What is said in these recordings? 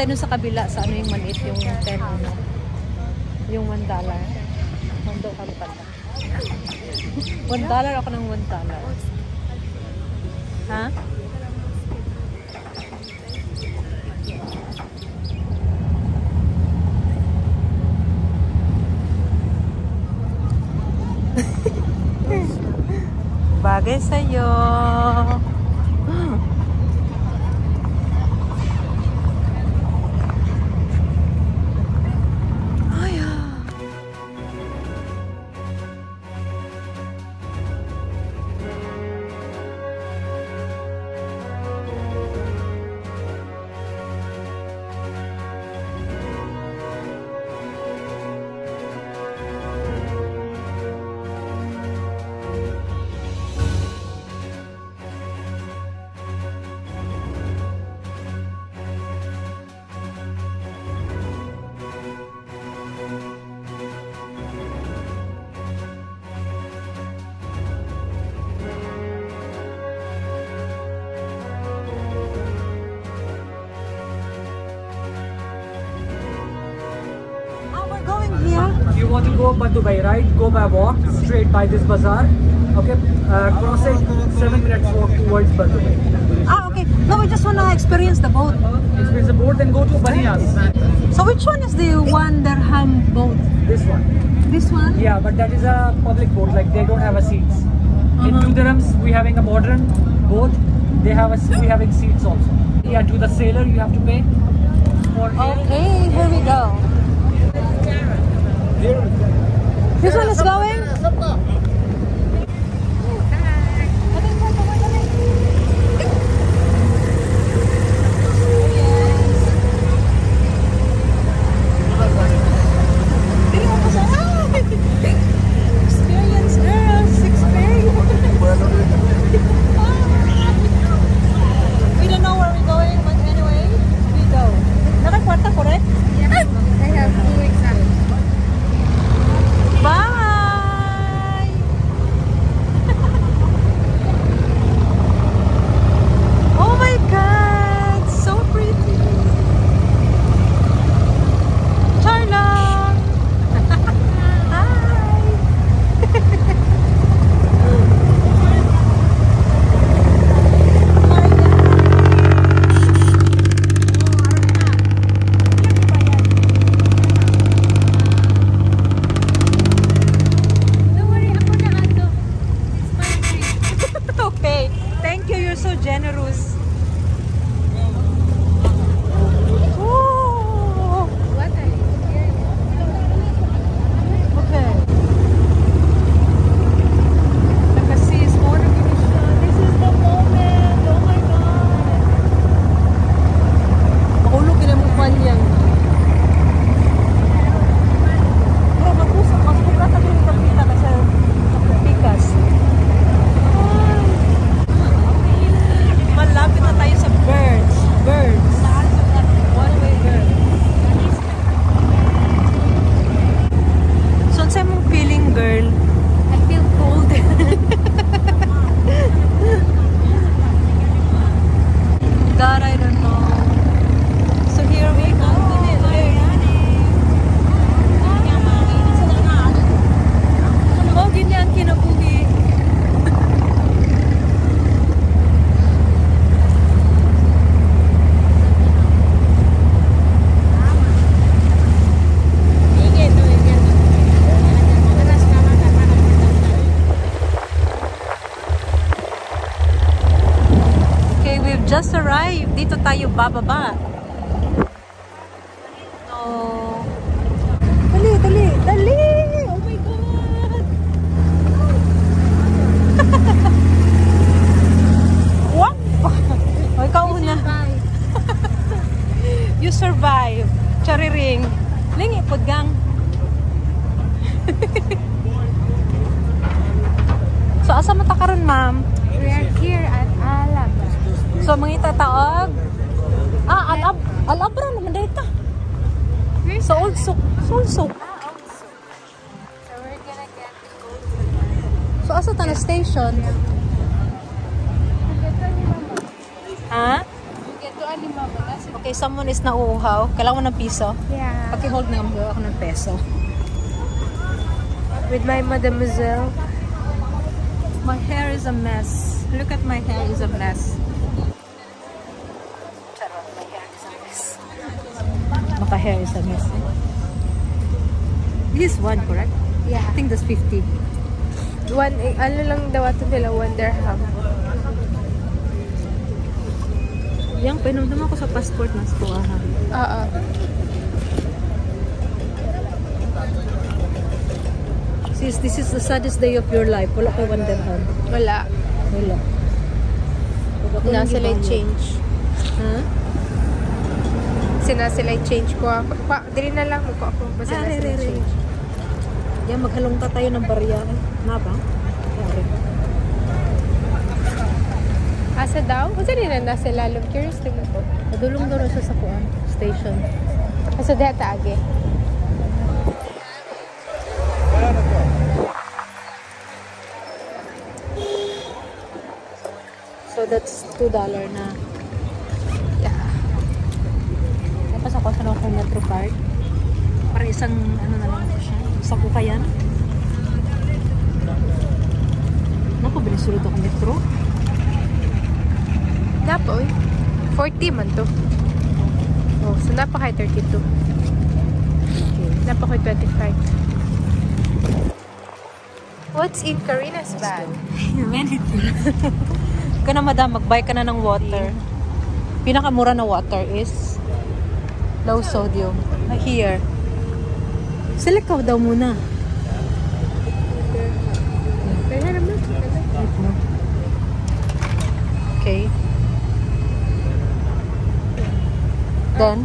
tayo sa kabila sa ano yung maliit yung 10 ano. Yung 1 dollar. Mondo ka pala. 1 dollar ako ng 1 dollar. Ha? Bagay sa'yo. Ay, you want to go up by Dubai, right? Go by walk straight by this bazaar. Okay, uh, cross it, seven minutes walk towards Dubai. Ah, okay. No, we just wanna experience the boat. Experience the boat, then go to Banias. So which one is the one dirham boat? This one. This one? Yeah, but that is a public boat. Like they don't have a seats. In Uh-huh. two dirhams, we having a modern boat. They have a we having seats also. Yeah, to the sailor you have to pay. For Okay, here we go. This one is going? Arrived. Dito tayo bababa. Oh. Dali, dali, dali! Oh my God! What? Oh, ikaw una. You survive. Chariring. Lingi, pudgang. so, asa mata karon ma'am? We are here at. So, mga itataog? Ah, alab alabra naman. Sa Old Souk. Ah, also. So we're gonna get cold. So, asa ta na station? Ha? Okay, someone is nauuhaw. Kailangan mo ng piso. Yeah. Paki-hold na ako ng peso. With my mademoiselle. My hair is a mess. Look at my hair is a mess. Maka hair is a mess. This is one, correct? Yeah. I think that's 50. One, eh, ano lang daw ito nila, one dirham. Yang, pinundam ako sa passport na sa kuwahan. Oo. Sis, this is the saddest day of your life. Wala ko one dirham. Wala. Wala. Wala ko Na nang sila gibayad. Ha? Sina sila change ko ako. Pa, dili na lang mo ko ako. Basta Ah, na sila change. Yan, maghalong ka tayo ng barya. Nga ba? Asa daw? Kasi nila na sila. Love curious naman ko. Padulong daw na siya sa kuan station. Asa diha taagi. So that's $2 na. Ako sa ng Metro card. Para isang ano na lang siya. Sa kukayan. Naku, binisulod ako Metro. Napoy. 40 man to. Oh, so napaka 32. Okay. Napaka 25. What's in Karina's bag? Many things. Ka na madam, mag-buy ka na ng water. Pinakamura na water is low sodium. Here. Select ka daw muna. Okay. Then,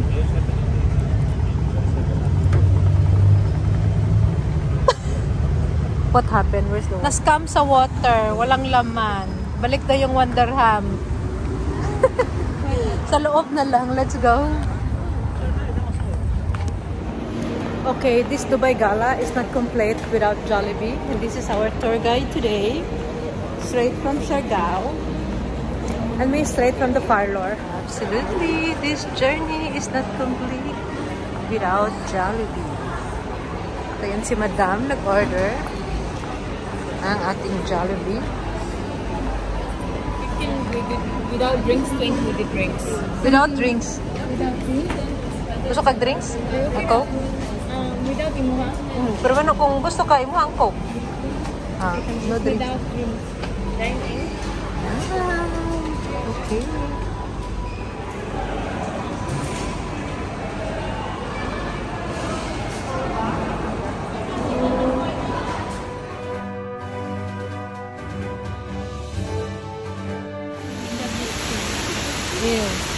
what happened? Where's the water? Na-scam sa water. Walang laman. Balik na yung Wonderham. sa loob na lang. Let's go. Okay, this Dubai Gala is not complete without Jollibee. And this is our tour guide today. Straight from Siargao. And me straight from the parlor. Absolutely, this journey is not complete without Jollibee. Ito yan si Madam nag-order ang ating Jollibee. Without drinks, 20 with the drinks. Without drinks. Without drinks? Gusto ka drinks? Ako? Um, without imuha? Hmm. Pero ano kung gusto ka, imo ang Coke. Ah, no drinks. Without. Dine-in? Ah, okay. Ew.